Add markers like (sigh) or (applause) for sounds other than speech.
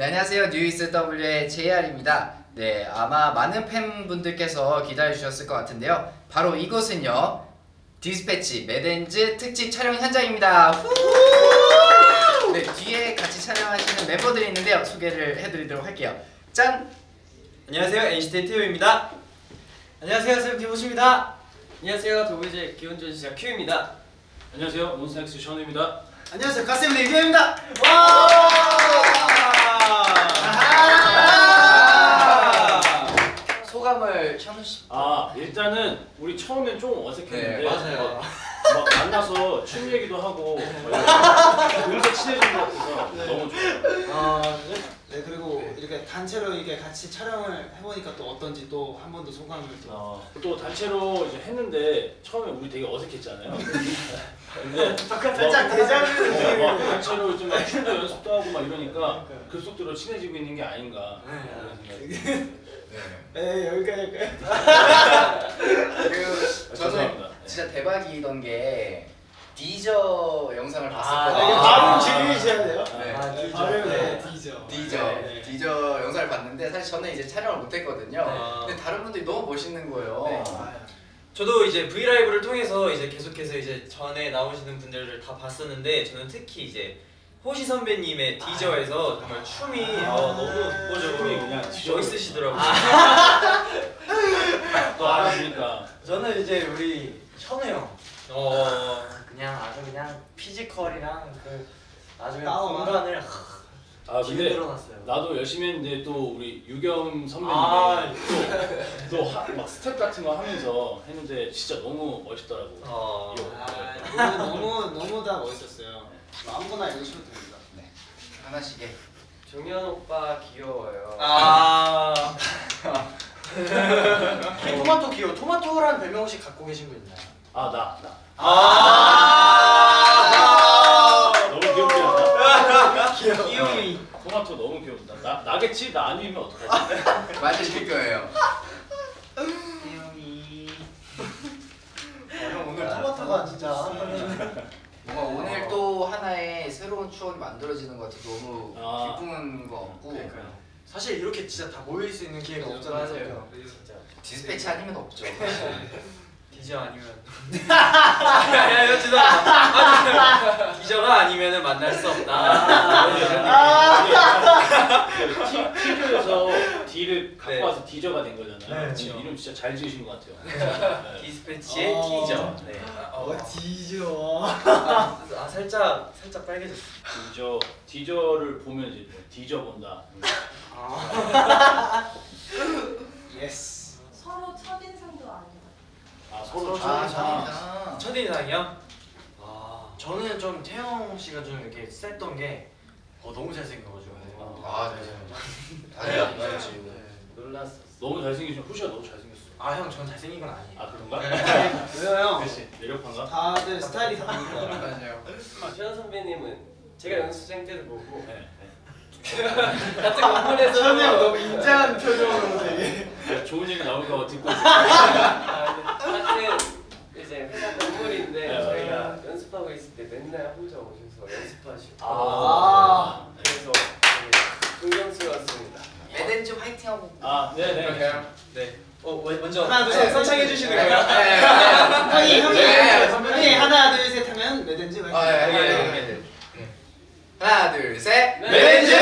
네, 안녕하세요. 뉴이스트 W의 JR입니다. 네, 아마 많은 팬분들께서 기다려주셨을 것 같은데요. 바로 이곳은요. 디스패치 메댄즈 특집 촬영 현장입니다. 후! 네, 뒤에 같이 촬영하시는 멤버들이 있는데요. 소개를 해드리도록 할게요. 짠! 안녕하세요 NCT 태용입니다. 안녕하세요 세븐틴 호시입니다. 안녕하세요 더보이즈 기원전 시작 큐입니다. 안녕하세요 몬스타엑스 셔누입니다 안녕하세요 가스입니다 이규입니다. 와! 우리 처음엔 좀 어색했는데 네, 맞아요. 막, 막 만나서 춤 얘기도 하고 금세 (laughs) 친해진 것 같아서 너무 좋아요 아, 네? 네 이렇게 단체로 이게 같이 촬영을 해보니까 또 어떤지 또 한 번 더 소감을 또 어, 또 단체로 이제 했는데 처음에 우리 되게 어색했잖아요 (laughs) 근데 살짝 막- 대자뷰 어, 막 단체로 좀막 춤도 연습도 하고 막 이러니까 급속도로 친해지고 있는 게 아닌가 생각이 네 여기까지 할까요? 그 저는 죄송합니다. 네. 진짜 대박이던 게 디저 영상을 아, 봤었거든요. 이게 발음 즐기셔야 돼요? 네. 아, 네. 발음 네, 디저 디저 네. 디저 영상을 봤는데 사실 저는 이제 촬영을 못했거든요. 네. 근데 다른 분들이 너무 멋있는 거예요. 네. 아, 저도 이제 V 라이브를 통해서 이제 계속해서 이제 전에 나오시는 분들을 다 봤었는데 저는 특히 이제 호시 선배님의 디저에서 정말 춤이 아. 어, 너무 독보적으로. 멋있으시더라고요. 또 알아주니까 저는 이제 우리 현우 형 어, 그냥 아주 그냥 피지컬이랑 그 나중에 따오만. 공간을 아 근데 늘어났어요. 나도 열심히 했는데 또 우리 유겸 선배님이 아. 또또막 스텝 같은 거 하면서 했는데 진짜 너무 멋있더라고. 어, 아, 너무 너무 다 멋있었어요 뭐 아무거나 읽으셔도 됩니다 하나씩 해. 종현 오빠 귀여워요. 아. (laughs) 토마토 귀여워. 토마토라는 별명 혹시 갖고 계신 분 있나요? 아 나 나. 아. 너무 귀엽지 않나? 귀요미. 토마토 너무 귀엽다. 나 나겠지? 나 아니면 어떡하지? (laughs) 맞으실 거예요. 귀요미. 형 오늘 토마토가 진짜 한번 해주네. 뭔가 오늘 또 하나의 새로운 추억이 만들어지는 것 같아 너무 아. 기쁜 것 같고 사실 이렇게 진짜 다 모일 수 있는 기회가 없잖아요. 맞아요. 진짜. 디스패치 아니면 없죠. (laughs) 디저 아니면 (laughs) 야 이거 죄송 합니다 디저가 아니면은 만날 수 없다 티- 티저에서 D를 갖고 네. 와서 디저가 된 거잖아요. 네, 지금 이름 진짜 잘 지으신 것 같아요. 네. 디스패치의 어. 디저 네. 어 디저 아 살짝 살짝 빨개졌어. 디저 디저를 보면 이제 디저 본다. 아. Yes 서로 첫인상도 아니고 아 서로 아, 잘 아, 첫인상이요? 아 저는 좀 태영 씨가 좀 이렇게 셌던 게 어, 너무 잘생겨가지고. 아, 네. 당연히 그렇지. 놀랐어 너무 잘생기신 후시가 너무 잘생겼어. 아 형 전 잘생긴 건 아니에요. 아 그런가? 왜요 (laughs) 그렇지 매력한가? 다들 스타일이 다르니까 맞아요. 최현 선배님은 제가 연습생 때도 보고 네. 같은 건물에서 현우 형 너무 인자한 표정으로 되게 네. 좋은 얘기 나올까 봐 듣고 있어요. 같은 이제 회사 건물인데 네. 저희가 연습하고 있을 때 맨날 혼자 오셔서 연습하시고 아. 그래서 되게 존경스러웠습니다 에덴즈 화이팅하고. 아 네네. 네. 어, 먼저. 하나 둘 셋 선창해 주시는 거예요? 네, 형이 형이 네, 형이 하나 둘 셋 하면 매든지 아, 예, 예, 예, 예. 하나, 둘, 셋. 매든즈